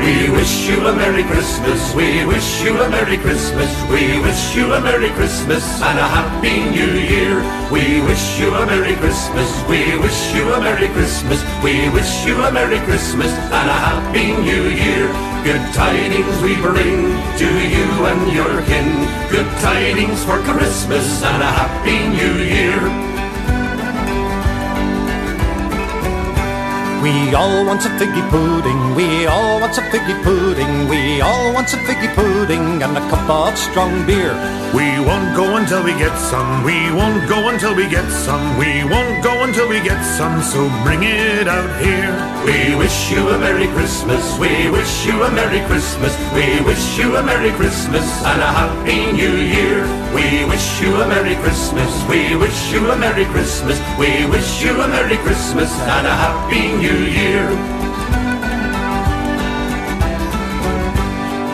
We wish you a Merry Christmas. We wish you a Merry Christmas. We wish you a Merry Christmas and a Happy New Year. We wish you a Merry Christmas. We wish you a Merry Christmas. We wish you a Merry Christmas and a Happy New Year. Good tidings we bring to you and your kin. Good tidings for Christmas and a Happy New Year. We all want some figgy pudding, we all want some figgy pudding, we all want some figgy pudding and a cup of strong beer. We won't go until we get some, we won't go until we get some, we won't go until we get some, so bring it out here. We wish you a Merry Christmas, we wish you a Merry Christmas, we wish you a Merry Christmas and a Happy New Year. We wish you a Merry Christmas, we wish you a Merry Christmas, we wish you a Merry Christmas and a Happy New Year.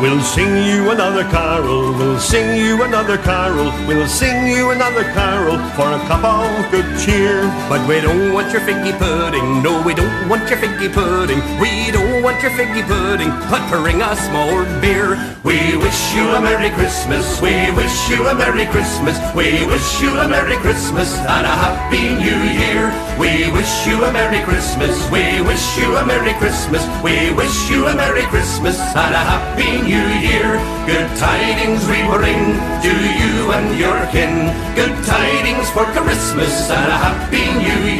We'll sing you another carol, we'll sing you another carol, we'll sing you another carol for a cup of good cheer. But we don't want your figgy pudding, no, we don't want your figgy pudding, we don't want your figgy pudding, but bring us more beer. We wish you a Merry Christmas, we wish you a Merry Christmas, we wish you a Merry Christmas and a Happy New Year. We wish you a Merry Christmas, we wish you a Merry Christmas, we wish you a Merry Christmas and a Happy New Year. Good tidings we bring to you and your kin. Good tidings for Christmas and a Happy New Year.